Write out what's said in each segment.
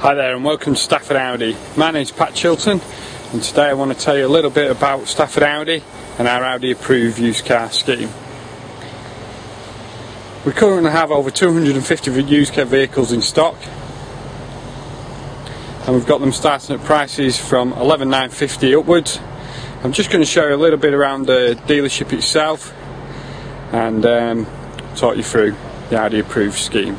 Hi there and welcome to Stafford Audi. My name is Pat Chilton and today I want to tell you a little bit about Stafford Audi and our Audi approved used car scheme. We currently have over 250 used car vehicles in stock and we've got them starting at prices from 11950 upwards. I'm just going to show you a little bit around the dealership itself and um, talk you through the Audi approved scheme.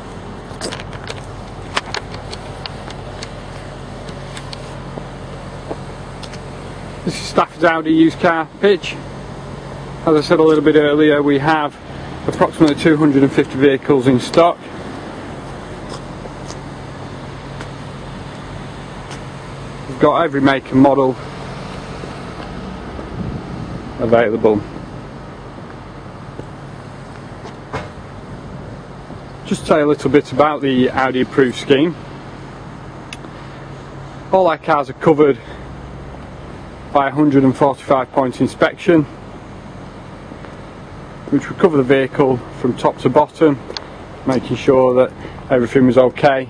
This is Stafford's Audi used car pitch. As I said a little bit earlier, we have approximately 250 vehicles in stock. We've got every make and model available. Just tell you a little bit about the Audi approved scheme. All our cars are covered by 145 point inspection which will cover the vehicle from top to bottom making sure that everything was okay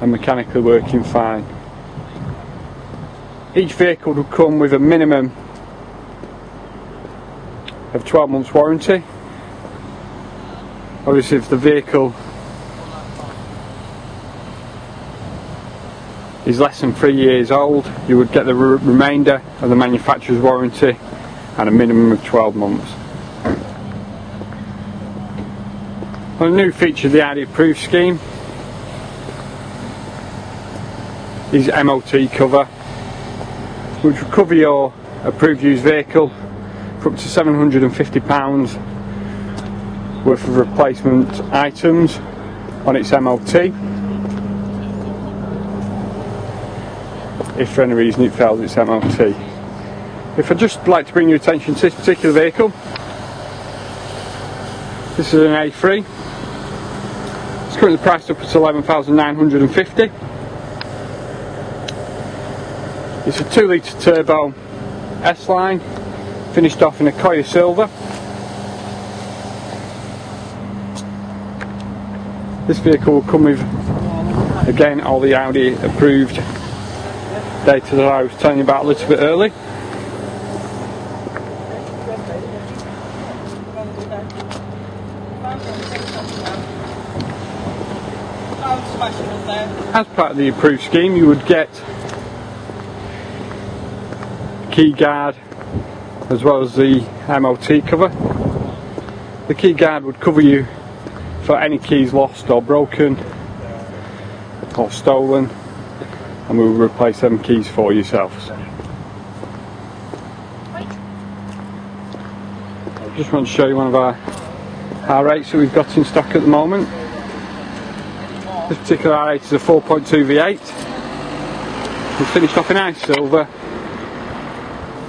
and mechanically working fine. Each vehicle will come with a minimum of 12 months warranty. Obviously if the vehicle is less than three years old, you would get the remainder of the manufacturer's warranty and a minimum of 12 months. a new feature of the Audi approved scheme is MOT cover, which will cover your approved used vehicle for up to £750 worth of replacement items on its MOT. If for any reason it fails its MOT. If I'd just like to bring your attention to this particular vehicle, this is an A3. It's currently priced up at 11950 It's a 2 litre turbo S-Line, finished off in Akoya silver. This vehicle will come with, again, all the Audi approved data that I was telling you about a little bit early. As part of the approved scheme you would get key guard as well as the MOT cover. The key guard would cover you for any keys lost or broken or stolen and we'll replace them keys for yourselves. Just want to show you one of our R8s that we've got in stock at the moment. This particular R8 is a 4.2 V8. We've finished off in ice silver.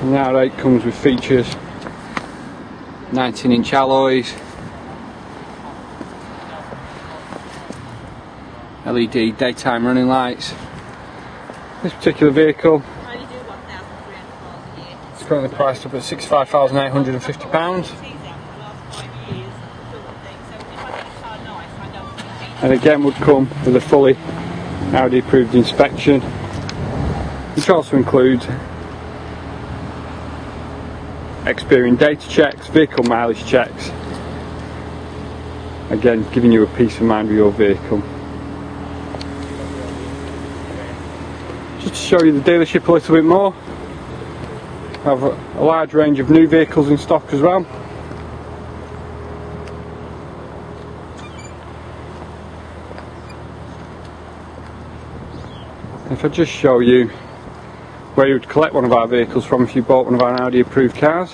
And the R8 comes with features 19 inch alloys, LED daytime running lights, this particular vehicle is currently priced up at £65,850 and again would come with a fully Audi approved inspection. Which also includes Experian data checks, vehicle mileage checks. Again giving you a peace of mind with your vehicle to show you the dealership a little bit more. I have a, large range of new vehicles in stock as well. If I just show you where you would collect one of our vehicles from if you bought one of our Audi approved cars.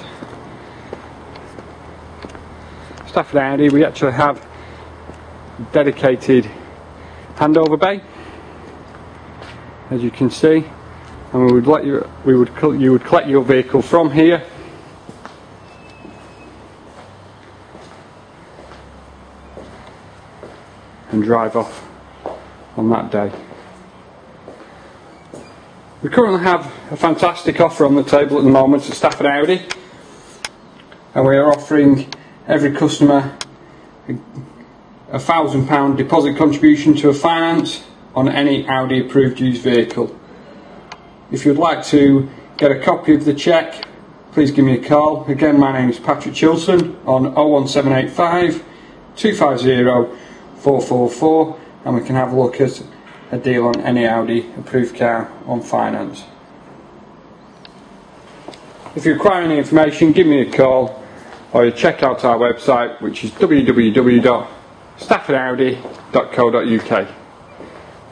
Stafford Audi, we actually have dedicated handover bay as you can see and we would let you we would you would collect your vehicle from here. And drive off on that day. We currently have a fantastic offer on the table at the moment. At Stafford Audi. And we are offering every customer a thousand pound deposit contribution to a finance on any Audi approved used vehicle. If you'd like to get a copy of the cheque, please give me a call. Again, my name is Patrick Chilton on 01785 250 444 and we can have a look at a deal on any Audi approved car on finance. If you require any information, give me a call or you check out our website which is www.staffordaudi.co.uk.